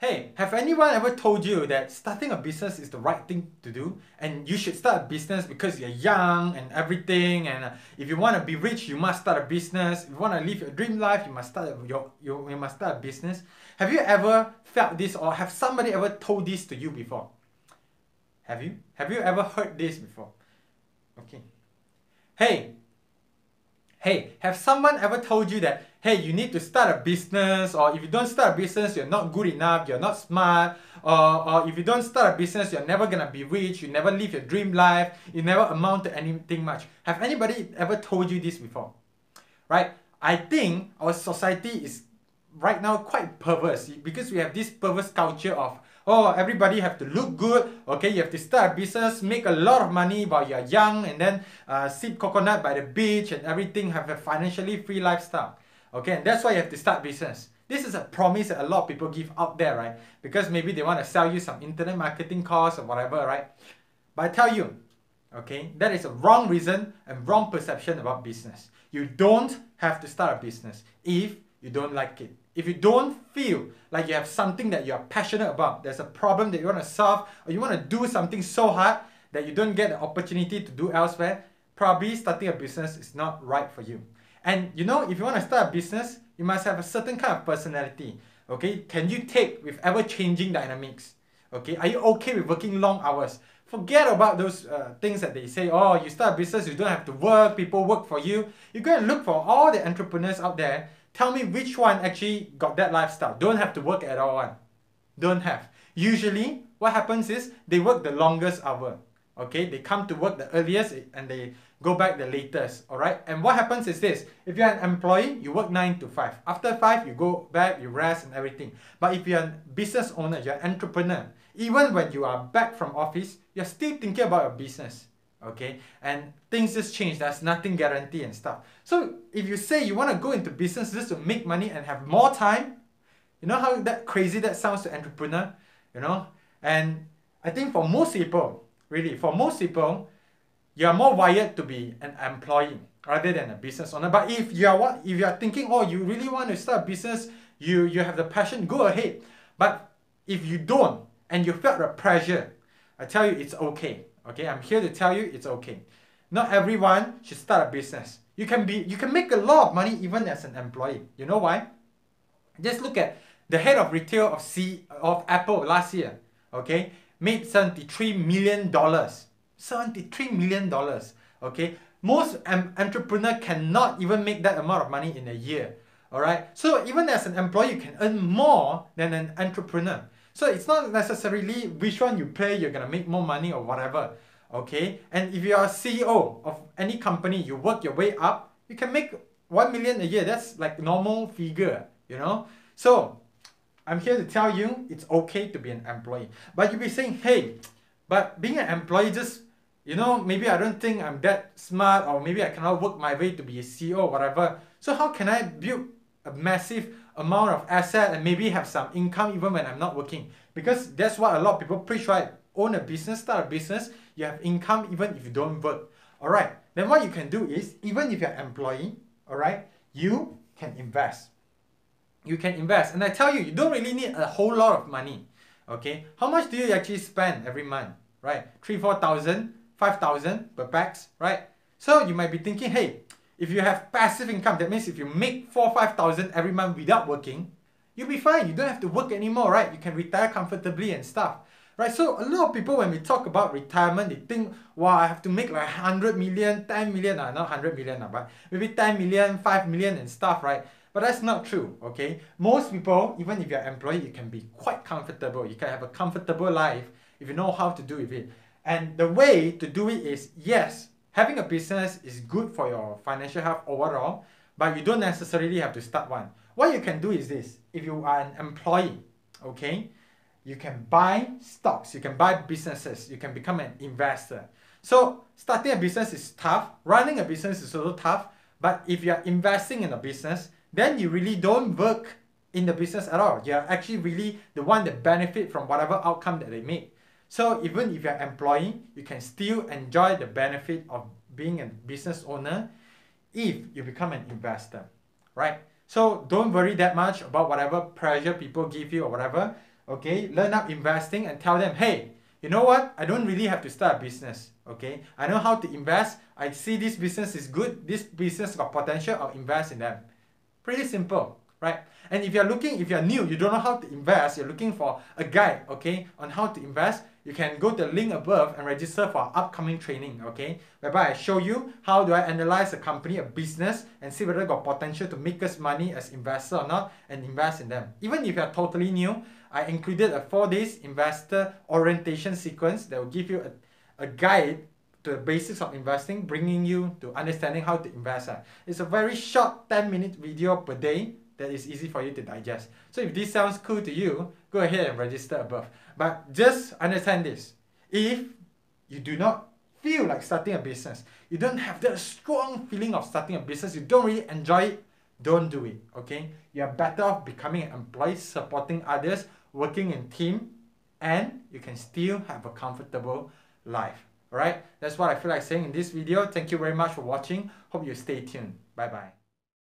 Hey, have anyone ever told you that starting a business is the right thing to do? And you should start a business because you're young and everything and uh, if you want to be rich you must start a business. If you want to live your dream life you must start your, you, you must start a business. Have you ever felt this or have somebody ever told this to you before? Have you? Have you ever heard this before? Okay. Hey hey have someone ever told you that hey, you need to start a business, or if you don't start a business, you're not good enough, you're not smart, or, or if you don't start a business, you're never gonna be rich, you never live your dream life, you never amount to anything much. Have anybody ever told you this before? Right? I think our society is right now quite perverse because we have this perverse culture of oh everybody have to look good okay you have to start a business make a lot of money while you're young and then uh, sip coconut by the beach and everything have a financially free lifestyle Okay, and that's why you have to start business. This is a promise that a lot of people give out there, right? Because maybe they want to sell you some internet marketing course or whatever, right? But I tell you, okay, that is a wrong reason and wrong perception about business. You don't have to start a business if you don't like it. If you don't feel like you have something that you're passionate about, there's a problem that you want to solve, or you want to do something so hard that you don't get the opportunity to do elsewhere, probably starting a business is not right for you. And you know, if you want to start a business, you must have a certain kind of personality. Okay, can you take with ever-changing dynamics? Okay, are you okay with working long hours? Forget about those uh, things that they say, oh, you start a business, you don't have to work, people work for you. You go and look for all the entrepreneurs out there. Tell me which one actually got that lifestyle. Don't have to work at all. One. Don't have. Usually, what happens is they work the longest hour. Okay, they come to work the earliest and they go back the latest, all right? And what happens is this, if you're an employee, you work 9 to 5. After 5, you go back, you rest and everything. But if you're a business owner, you're an entrepreneur, even when you are back from office, you're still thinking about your business, okay? And things just change, there's nothing guaranteed and stuff. So if you say you want to go into business just to make money and have more time, you know how that crazy that sounds to entrepreneur, you know? And I think for most people, really, for most people, you are more wired to be an employee rather than a business owner. But if you are what if you are thinking, oh, you really want to start a business, you you have the passion, go ahead. But if you don't and you felt the pressure, I tell you it's okay. Okay, I'm here to tell you it's okay. Not everyone should start a business. You can be you can make a lot of money even as an employee. You know why? Just look at the head of retail of C of Apple last year. Okay, made 73 million dollars 73 million dollars okay most um, entrepreneur cannot even make that amount of money in a year all right so even as an employee you can earn more than an entrepreneur so it's not necessarily which one you play you're gonna make more money or whatever okay? And if you are a ceo of any company you work your way up you can make 1 million a year. That's like normal figure you know? So i'm here to tell you it's okay to be an employee. But you'll be saying hey but being an employee just you know, maybe I don't think I'm that smart or maybe I cannot work my way to be a CEO or whatever. So how can I build a massive amount of asset and maybe have some income even when I'm not working? Because that's what a lot of people preach, right? Own a business, start a business, you have income even if you don't work. Alright, then what you can do is, even if you're an employee, alright, you can invest. You can invest. And I tell you, you don't really need a whole lot of money. Okay? How much do you actually spend every month? Right? Three, four thousand 5,000 per pax, right? So you might be thinking, hey, if you have passive income, that means if you make 4 or 5,000 every month without working, you'll be fine. You don't have to work anymore, right? You can retire comfortably and stuff. Right, so a lot of people when we talk about retirement, they think, wow, I have to make like 100 million, 10 million, uh, not 100 million, uh, but maybe 10 million, 5 million and stuff, right? But that's not true, okay? Most people, even if you're an employee, you can be quite comfortable. You can have a comfortable life if you know how to do with it. And the way to do it is yes, having a business is good for your financial health overall, but you don't necessarily have to start one. What you can do is this if you are an employee, okay, you can buy stocks, you can buy businesses, you can become an investor. So, starting a business is tough, running a business is also tough, but if you're investing in a business, then you really don't work in the business at all. You're actually really the one that benefit from whatever outcome that they make. So even if you're an employee, you can still enjoy the benefit of being a business owner if you become an investor, right? So don't worry that much about whatever pressure people give you or whatever. okay, learn up investing and tell them, hey, you know what? I don't really have to start a business. Okay, I know how to invest. I see this business is good. This business got potential. I'll invest in them. Pretty simple, right? And if you're looking, if you're new, you don't know how to invest, you're looking for a guide, okay, on how to invest, you can go to the link above and register for upcoming training, okay, whereby I show you how do I analyze a company, a business, and see whether got potential to make us money as investor or not, and invest in them. Even if you're totally new, I included a four days investor orientation sequence that will give you a, a guide to the basics of investing, bringing you to understanding how to invest. Ah. It's a very short 10 minute video per day that is easy for you to digest. So if this sounds cool to you, go ahead and register above. But just understand this. If you do not feel like starting a business, you don't have that strong feeling of starting a business, you don't really enjoy it, don't do it, okay? You're better off becoming an employee, supporting others, working in team, and you can still have a comfortable life. Alright, that's what I feel like saying in this video. Thank you very much for watching. Hope you stay tuned. Bye bye.